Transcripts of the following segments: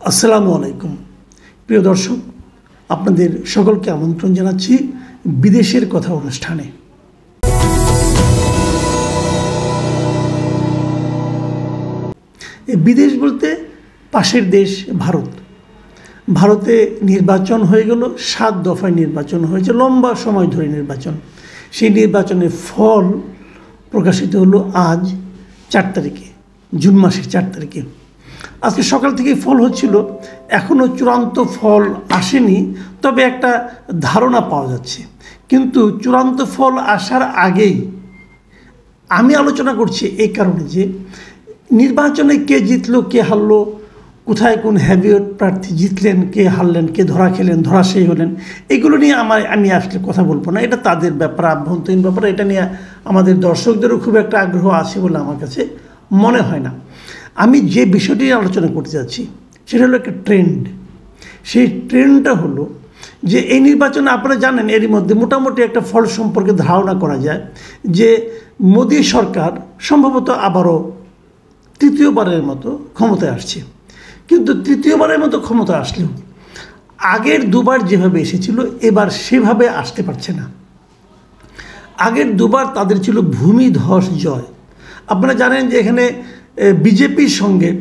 আসসালামু আলাইকুম। প্রিয় দর্শক, আপনাদের সকলকে আমন্ত্রণ জানাচ্ছি বিদেশের কথা অনুষ্ঠানে। বিদেশ বলতে পাশের দেশ ভারত। ভারতে নির্বাচন হয়ে গেল, সাত দফায় নির্বাচন হয়েছে, লম্বা সময় ধরে নির্বাচন। সেই নির্বাচনের ফল প্রকাশিত হলো আজ, চার তারিখে, জুন মাসের চার তারিখে। আজকে সকাল থেকেই ফল হচ্ছিল এখনও চূড়ান্ত ফল আসেনি, তবে একটা ধারণা পাওয়া যাচ্ছে। কিন্তু চূড়ান্ত ফল আসার আগেই আমি আলোচনা করছি এই কারণে যে নির্বাচনে কে জিতলো, কে হারলো, কোথায় কোন হ্যাভিয়ট প্রার্থী জিতলেন, কে হারলেন, কে ধরা খেলেন, ধরা সেই হলেন, এগুলো নিয়ে আমার আমি আসলে কথা বলব না। এটা তাদের ব্যাপার, আভ্যন্তরীণ ব্যাপার, এটা নিয়ে আমাদের দর্শকদেরও খুব একটা আগ্রহ আছে বলে আমার কাছে মনে হয় না। আমি যে বিষয়টি আলোচনা করতে যাচ্ছি, সেটা হলো একটা ট্রেন্ড সেই ট্রেন্ডটা হলো যে এই নির্বাচনে আপনারা জানেন এরই মধ্যে মোটামুটি একটা ফল সম্পর্কে ধারণা করা যায় যে মোদী সরকার সম্ভবত আবারও তৃতীয়বারের মতো ক্ষমতায় আসছে। কিন্তু তৃতীয়বারের মতো ক্ষমতা আসলেও আগের দুবার যেভাবে এসেছিল, এবার সেভাবে আসতে পারছে না। আগের দুবার তাদের ছিল ভূমিধস জয়। আপনারা জানেন যে এখানে বিজেপির সঙ্গে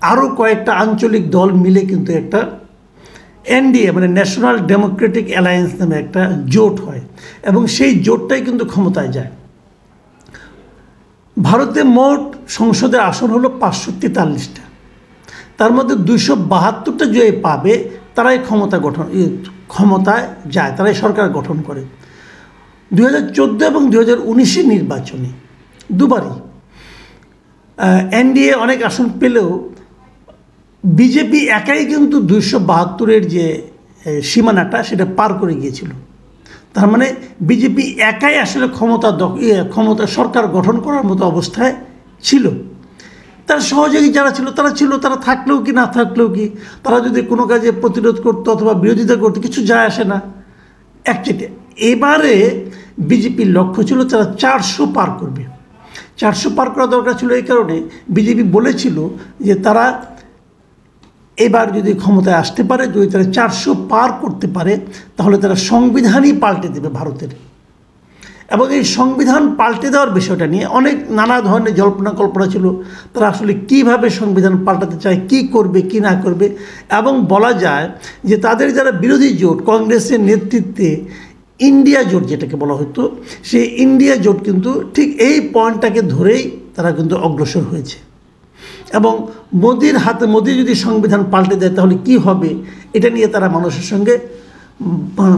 আরও কয়েকটা আঞ্চলিক দল মিলে কিন্তু একটা এনডিএ মানে ন্যাশনাল ডেমোক্রেটিক অ্যালায়েন্স নামে একটা জোট হয়। এবং সেই জোটটাই কিন্তু ক্ষমতায় যায়। ভারতে মোট সংসদে আসন হলো পাঁচশো তেতাল্লিশটা। তার মধ্যে দুইশো বাহাত্তরটা যে পাবে, তারাই ক্ষমতা গঠন ক্ষমতায় যায়, তারাই সরকার গঠন করে। দু হাজার চোদ্দ এবং দু হাজার নির্বাচনে, দুবারই। এনডিএ অনেক আসন পেলেও বিজেপি একাই কিন্তু দুইশো বাহাত্তরের যে সীমানাটা সেটা পার করে গিয়েছিল। তার মানে বিজেপি একাই আসলে ক্ষমতা ক্ষমতা সরকার গঠন করার মতো অবস্থায় ছিল। তার সহযোগী যারা ছিল, তারা ছিল, তারা থাকলেও কি, না থাকলেও কি, তারা যদি কোনো কাজে প্রতিরোধ করতো অথবা বিরোধিতা করতো, কিছু যায় আসে না। একচেটে এবারে বিজেপির লক্ষ্য ছিল তারা চারশো পার করবে। চারশো পার করা দরকার ছিল এই কারণে বিজেপি বলেছিল যে তারা এবার যদি ক্ষমতায় আসতে পারে, যদি তারা চারশো পার করতে পারে, তাহলে তারা সংবিধানই পাল্টে দেবে ভারতের। এবং এই সংবিধান পাল্টে দেওয়ার বিষয়টা নিয়ে অনেক নানা ধরনের জল্পনা কল্পনা ছিল, তারা আসলে কীভাবে সংবিধান পাল্টাতে চায়, কি করবে, কি না করবে। এবং বলা যায় যে তাদের যারা বিরোধী জোট, কংগ্রেসের নেতৃত্বে ইন্ডিয়া জোট যেটাকে বলা হতো, সেই ইন্ডিয়া জোট কিন্তু ঠিক এই পয়েন্টটাকে ধরেই তারা কিন্তু অগ্রসর হয়েছে। এবং মোদির হাতে মোদি যদি সংবিধান পাল্টে দেয়, তাহলে কি হবে? এটা নিয়ে তারা মানুষের সঙ্গে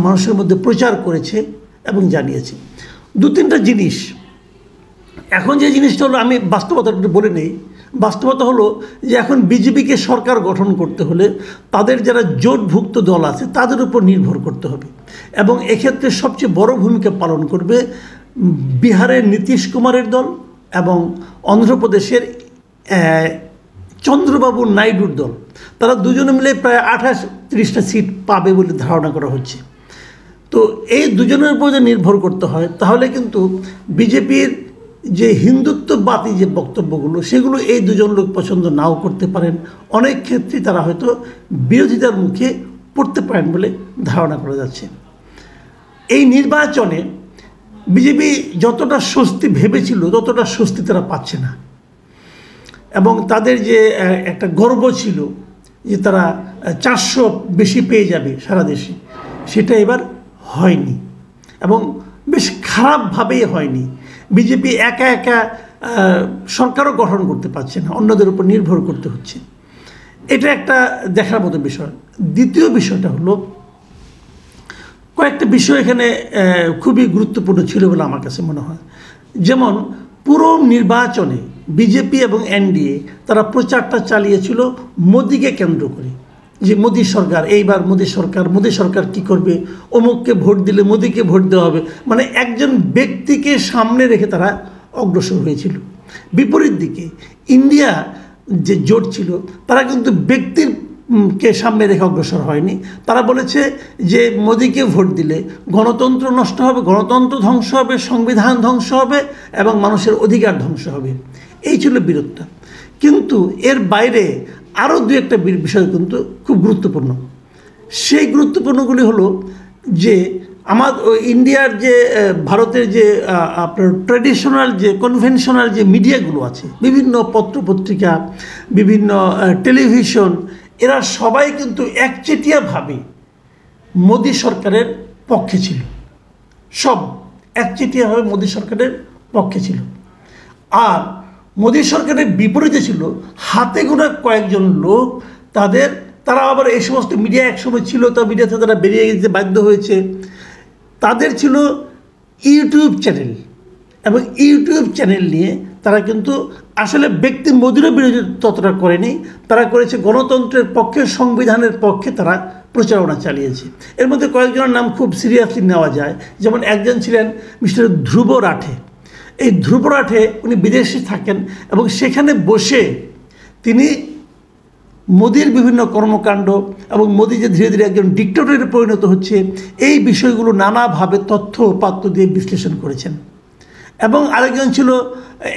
মানুষের মধ্যে প্রচার করেছে এবং জানিয়েছে। দু তিনটা জিনিস। এখন যে জিনিসটা হলো, আমি বাস্তবতাটা একটু বলে নেই। বাস্তবতা হলো যে এখন বিজেপিকে সরকার গঠন করতে হলে তাদের যারা জোটভুক্ত দল আছে, তাদের উপর নির্ভর করতে হবে। এবং এক্ষেত্রে সবচেয়ে বড় ভূমিকা পালন করবে বিহারের নীতিশ কুমারের দল এবং অন্ধ্রপ্রদেশের চন্দ্রবাবু নাইডুর দল। তারা দুজনে মিলে প্রায় আঠাশ তিরিশটা সিট পাবে বলে ধারণা করা হচ্ছে। তো এই দুজনের উপর নির্ভর করতে হয়, তাহলে কিন্তু বিজেপির যে হিন্দুত্ববাদী যে বক্তব্যগুলো, সেগুলো এই দুজন লোক পছন্দ নাও করতে পারেন। অনেক ক্ষেত্রে তারা হয়তো বিরোধিতার মুখে পড়তে পারেন বলে ধারণা করা যাচ্ছে। এই নির্বাচনে বিজেপি যতটা স্বস্তি ভেবেছিল, ততটা স্বস্তি তারা পাচ্ছে না। এবং তাদের যে একটা গর্ব ছিল যে তারা চারশো বেশি পেয়ে যাবে সারা দেশে। সেটা এবার হয়নি। এবং বেশ খারাপভাবেই হয়নি। বিজেপি একা একা সরকারও গঠন করতে পারছে না। অন্যদের উপর নির্ভর করতে হচ্ছে। এটা একটা দেখার মতো বিষয়। দ্বিতীয় বিষয়টা হলো কয়েকটা বিষয় এখানে খুবই গুরুত্বপূর্ণ ছিল বলে আমার কাছে মনে হয়। যেমন, পুরো নির্বাচনে বিজেপি এবং এনডিএ তারা প্রচারটা চালিয়েছিল মোদিকে কেন্দ্র করে। যে মোদী সরকার, এইবার মোদী সরকার মোদী সরকার কি করবে? অমুককে ভোট দিলে মোদীকে ভোট দেওয়া হবে। মানে একজন ব্যক্তিকে সামনে রেখে তারা অগ্রসর হয়েছিল। বিপরীত দিকে, ইন্ডিয়া যে জোট ছিল, তারা কিন্তু ব্যক্তির কে সামনে রেখে অগ্রসর হয়নি। তারা বলেছে যে মোদীকে ভোট দিলে গণতন্ত্র নষ্ট হবে, গণতন্ত্র ধ্বংস হবে, সংবিধান ধ্বংস হবে এবং মানুষের অধিকার ধ্বংস হবে। এই ছিল বিরোধটা কিন্তু এর বাইরে আরও দু একটা বিষয় কিন্তু খুব গুরুত্বপূর্ণ। সেই গুরুত্বপূর্ণগুলি হলো যে আমার ইন্ডিয়ার যে ভারতের যে আপনার ট্র্যাডিশনাল যে কনভেনশনাল যে মিডিয়াগুলো আছে, বিভিন্ন পত্রপত্রিকা, বিভিন্ন টেলিভিশন এরা সবাই কিন্তু একচেটিয়াভাবে মোদী সরকারের পক্ষে ছিল। সব একচেটিয়াভাবে মোদী সরকারের পক্ষে ছিল। আর মোদী সরকারের বিপরীতে ছিল, হাতে গোনা কয়েকজন লোক, তাদের, তারা আবার এই সমস্ত মিডিয়া একসময় ছিল, তা মিডিয়াতে তারা বেরিয়ে যেতে বাধ্য হয়েছে। তাদের ছিল ইউটিউব চ্যানেল এবং ইউটিউব চ্যানেল নিয়ে তারা কিন্তু আসলে ব্যক্তি মোদিরও বিরোধী ততটা করেনি, তারা করেছে গণতন্ত্রের পক্ষে, সংবিধানের পক্ষে তারা প্রচারণা চালিয়েছে। এর মধ্যে কয়েকজনের নাম খুব সিরিয়াসলি নেওয়া যায়। যেমন একজন ছিলেন মিস্টার ধ্রুব রাঠে। এই ধ্রুব রাঠে উনি বিদেশে থাকেন এবং সেখানে বসে তিনি মোদির বিভিন্ন কর্মকাণ্ড এবং মোদি যে ধীরে ধীরে একজন ডিক্টেটরে পরিণত হচ্ছে, এই বিষয়গুলো নানাভাবে তথ্য উপাত্ত দিয়ে বিশ্লেষণ করেছেন। এবং আরেকজন ছিল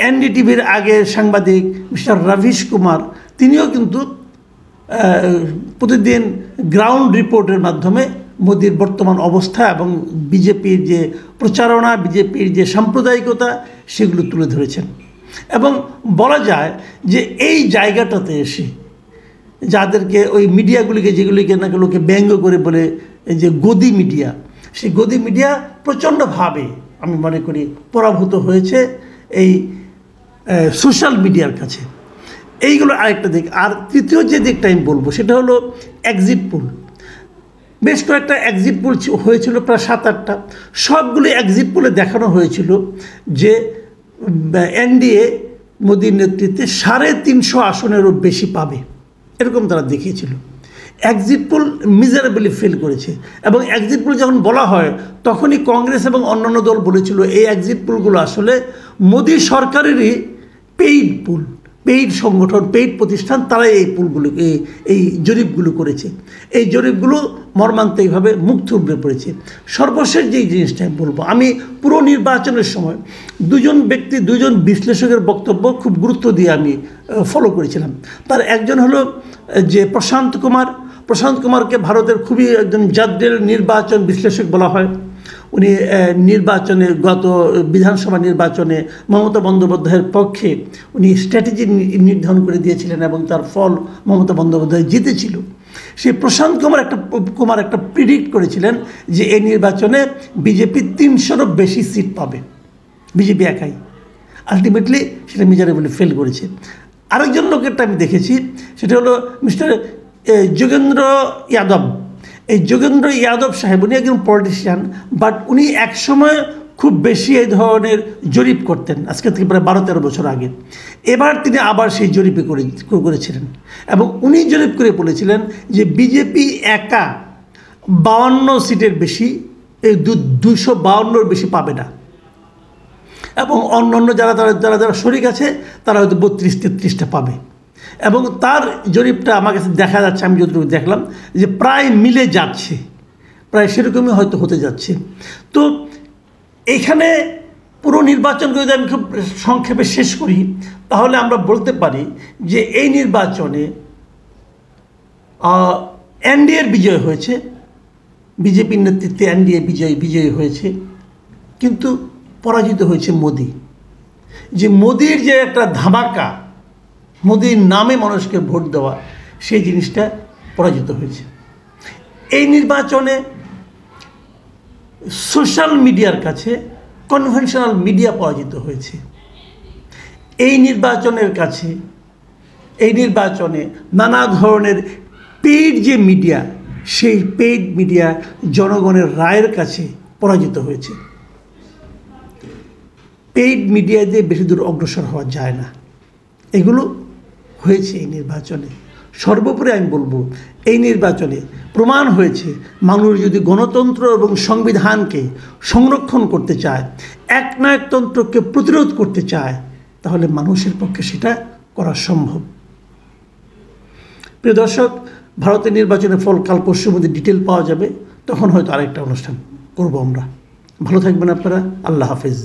এনডিটিভির আগের সাংবাদিক মিস্টার রবিশ কুমার। তিনিও কিন্তু প্রতিদিন গ্রাউন্ড রিপোর্টের মাধ্যমে মোদির বর্তমান অবস্থা এবং বিজেপির যে প্রচারণা, বিজেপির যে সাম্প্রদায়িকতা, সেগুলো তুলে ধরেছেন। এবং বলা যায় যে এই জায়গাটাতে এসে যাদেরকে ওই মিডিয়াগুলিকে, যেগুলিকে নাকি লোকে ব্যঙ্গ করে বলে যে গদি মিডিয়া, সেই গদি মিডিয়া প্রচণ্ডভাবে আমি মনে করি পরাভূত হয়েছে এই সোশ্যাল মিডিয়ার কাছে। এইগুলো আরেকটা দিক। আর তৃতীয় যে দিকটা আমি বলব, সেটা হলো এক্সিট পোল বেশ কয়েকটা এক্সিট পোল হয়েছিল প্রায় সাত আটটা সবগুলো এক্সিট পোলে দেখানো হয়েছিল যে এনডিএ মোদীর নেতৃত্বে সাড়ে তিনশো আসনেরও বেশি পাবে। এরকম তারা দেখিয়েছিল। এক্সিট পোল মিজারেবলি ফেল করেছে। এবং এক্সিট পোল যখন বলা হয়, তখনই কংগ্রেস এবং অন্যান্য দল বলেছিল, এই এক্সিট পোলগুলো আসলে মোদী সরকারেরই পেইড পুল পেইড সংগঠন পেইড প্রতিষ্ঠান, তারাই এই পুলগুলো এই এই জরিপগুলো করেছে। এই জরিপগুলো মর্মান্তিকভাবে মুখ থুবড়ে পড়েছে। সর্বশেষ যেই জিনিসটা আমি বলব, আমি পুরো নির্বাচনের সময় দুজন ব্যক্তি, দুজন বিশ্লেষকের বক্তব্য খুব গুরুত্ব দিয়ে আমি ফলো করেছিলাম। তার একজন হলো যে প্রশান্ত কুমার প্রশান্ত কুমারকে ভারতের খুবই একজন জাদ্রের নির্বাচন বিশ্লেষক বলা হয়। উনি নির্বাচনে গত বিধানসভা নির্বাচনে মমতা বন্দ্যোপাধ্যায়ের পক্ষে উনি স্ট্র্যাটেজি নির্ধারণ করে দিয়েছিলেন এবং তার ফল মমতা বন্দ্যোপাধ্যায় জিতেছিল। সেই প্রশান্ত কুমার একটা কুমার একটা প্রিডিক্ট করেছিলেন যে এই নির্বাচনে বিজেপি তিনশোরও বেশি সিট পাবে। বিজেপি একাই। আলটিমেটলি সেটা মেজারেবলি ফেল করেছে। আরেকজন লোকেরটা আমি দেখেছি, সেটা হলো মিস্টার যোগেন্দ্র যাদব এই যোগেন্দ্র যাদব সাহেব, উনি একজন পলিটিশিয়ান বাট উনি একসময় খুব বেশি এই ধরনের জরিপ করতেন, আজকে থেকে প্রায় বারো তেরো বছর আগে। এবার তিনি আবার সেই জরিপে করে, করেছিলেন। এবং উনি জরিপ করে বলেছিলেন যে বিজেপি একা বাউান্ন সিটের বেশি, এই দুশো বাউন্নর বেশি পাবে না। এবং অন্য অন্য যারা, তারা, যারা যারা শরিক আছে, তারা হয়তো বত্রিশ, তেত্রিশটা পাবে। এবং তার জরিপটা আমার কাছে দেখা যাচ্ছে, আমি যতটুকু দেখলাম, যে প্রায় মিলে যাচ্ছে। প্রায় সেরকমই হয়তো হতে যাচ্ছে। তো এখানে পুরো নির্বাচনকে যদি আমি খুব সংক্ষেপে শেষ করি, তাহলে আমরা বলতে পারি যে এই নির্বাচনে এনডিএর বিজয় হয়েছে। বিজেপির নেতৃত্বে এনডিএ বিজয়, বিজয়ী হয়েছে। কিন্তু পরাজিত হয়েছে মোদি। যে মোদির যে একটা ধামাকা মোদির নামে মানুষকে ভোট দেওয়া, সেই জিনিসটা পরাজিত হয়েছে। এই নির্বাচনে সোশ্যাল মিডিয়ার কাছে কনভেনশনাল মিডিয়া পরাজিত হয়েছে। এই নির্বাচনের কাছে, এই নির্বাচনে নানা ধরনের পেইড যে মিডিয়া, সেই পেইড মিডিয়া জনগণের রায়ের কাছে পরাজিত হয়েছে। পেইড মিডিয়া দিয়ে বেশি দূর অগ্রসর হওয়া যায় না। এগুলো হয়েছে এই নির্বাচনে। সর্বোপরি আমি বলব, এই নির্বাচনে প্রমাণ হয়েছে মানুষ যদি গণতন্ত্র এবং সংবিধানকে সংরক্ষণ করতে চায় একনায়কতন্ত্রকে প্রতিরোধ করতে চায়, তাহলে মানুষের পক্ষে সেটা করা সম্ভব। প্রিয় দর্শক, ভারতের নির্বাচনের ফল, কাল, পরশুর মধ্যে ডিটেল পাওয়া যাবে। তখন হয়তো আরেকটা অনুষ্ঠান করব আমরা। ভালো থাকবেন আপনারা। আল্লাহ হাফেজ।